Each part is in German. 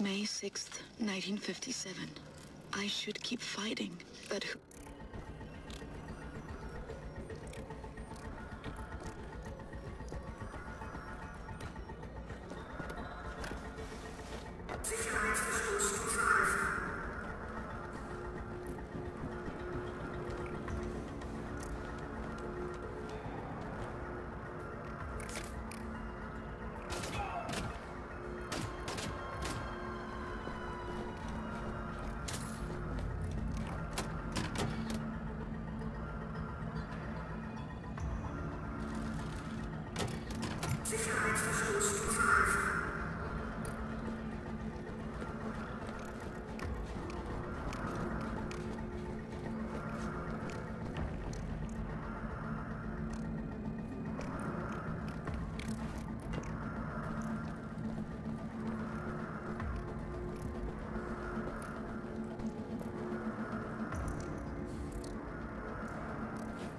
May 6th, 1957. I should keep fighting, but who...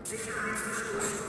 Thank you.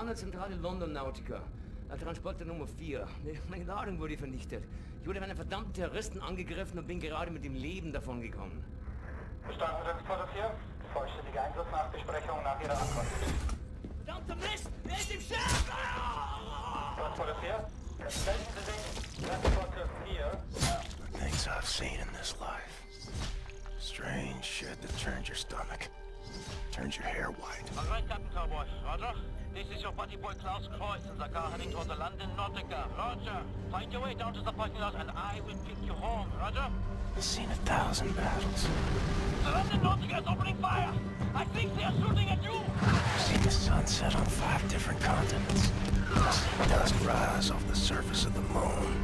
Commander Zentrale London Nautica. Transporter Nummer 4. Meine Ladung wurde vernichtet. Ich wurde von einem verdammten Terroristen angegriffen und bin gerade mit dem Leben davon gekommen. Verstanden, Transporter 4. Vollständige Einsatznachbesprechung nach Ihrer Ankunft. Verdammter Mist! Wer ist im Schiff? Transporter 4. Melden Sie sich. Transporter 4. The things I've seen in this life. Strange shit that turns your stomach. Turns your hair white. All right, Captain Cowboy. Roger. This is your buddy boy Klaus Kreuz in the car heading toward the London Nautica. Roger. Find your way down to the parking lot and I will pick you home. Roger. I've seen a thousand battles. The London Nautica is opening fire. I think they are shooting at you. I've seen the sun set on five different continents. I've seen dust rise off the surface of the moon.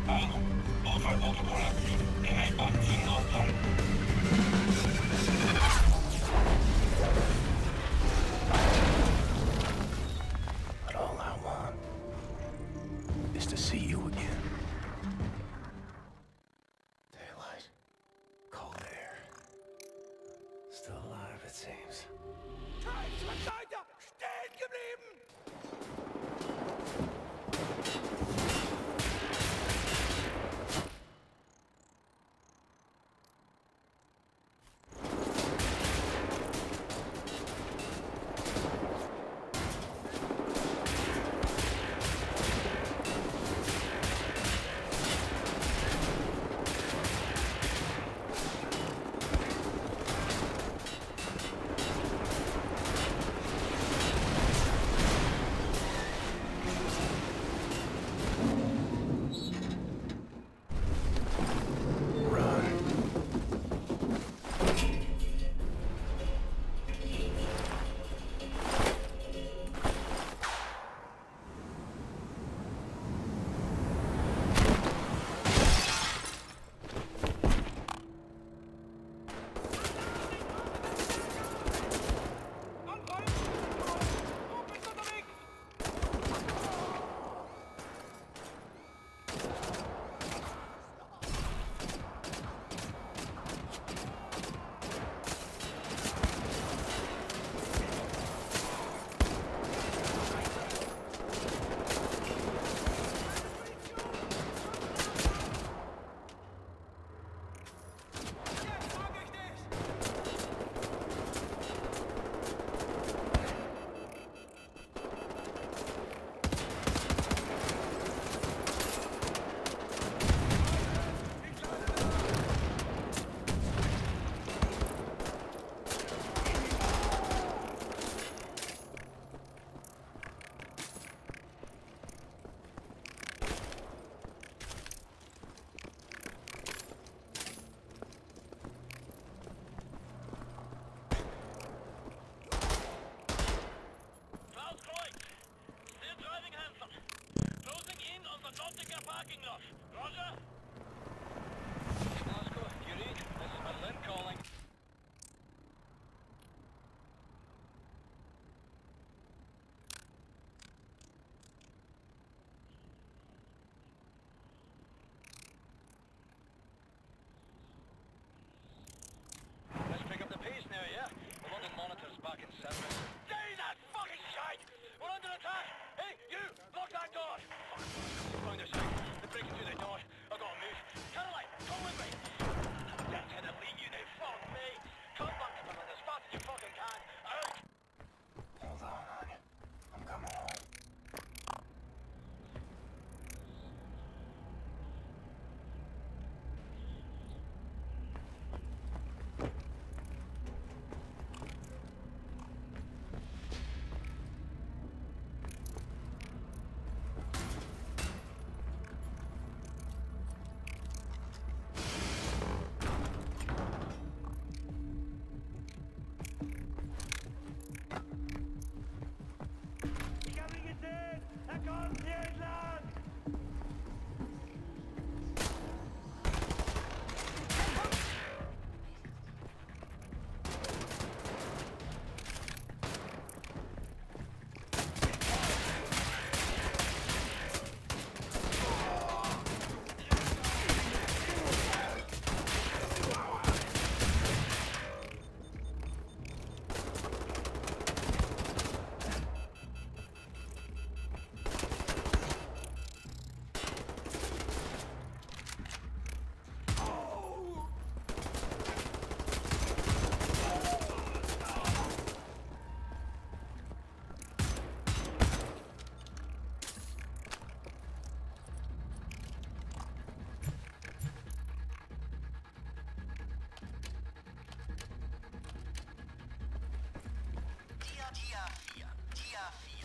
Dia 4. Dia 4.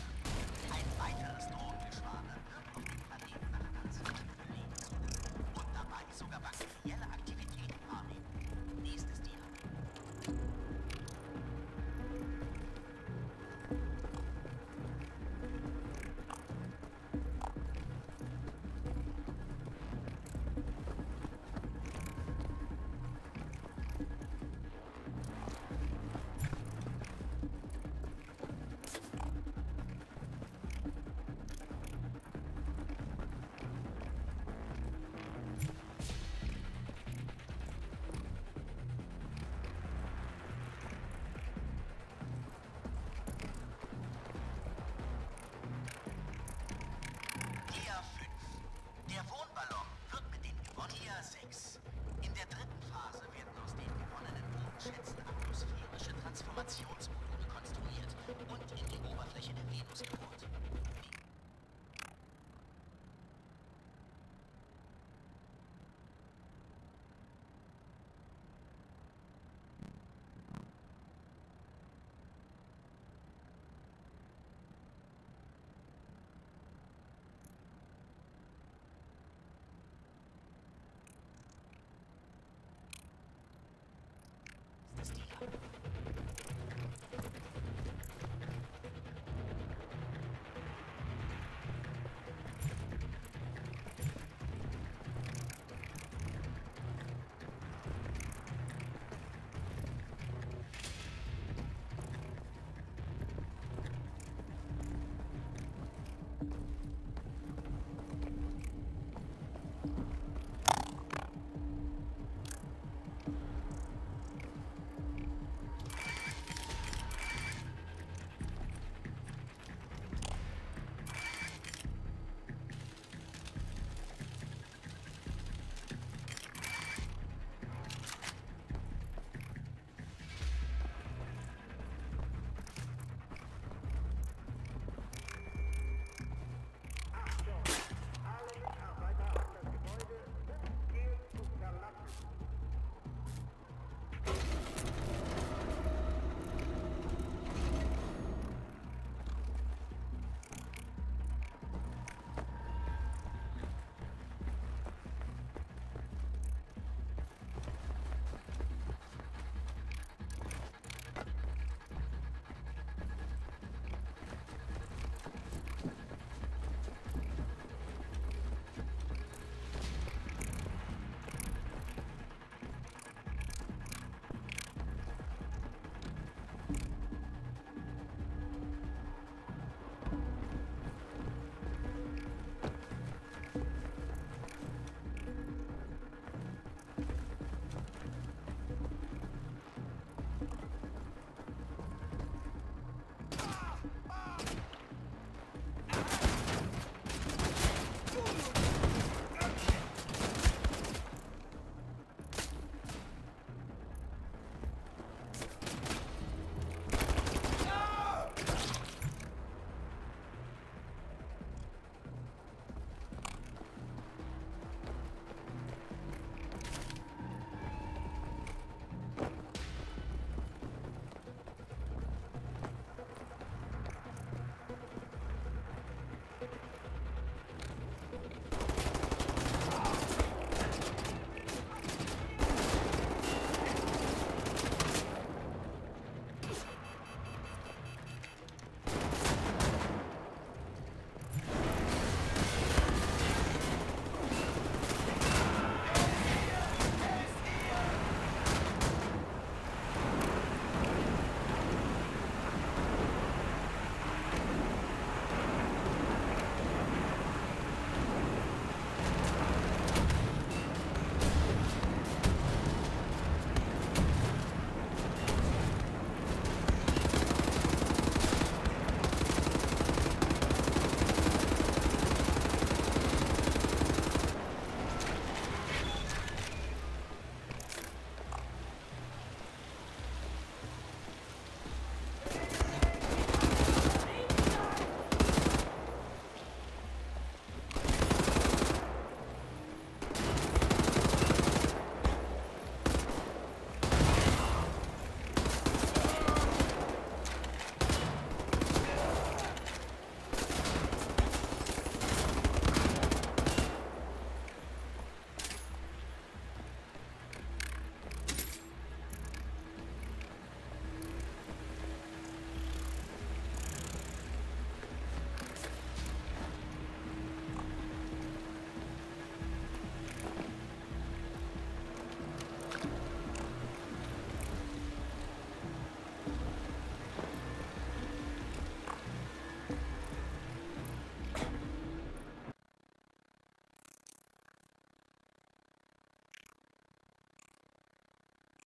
Ein weiteres Drohnengeschwader wird auf dem Planeten Ananazon. Und dabei sogar bakterielle Castillo.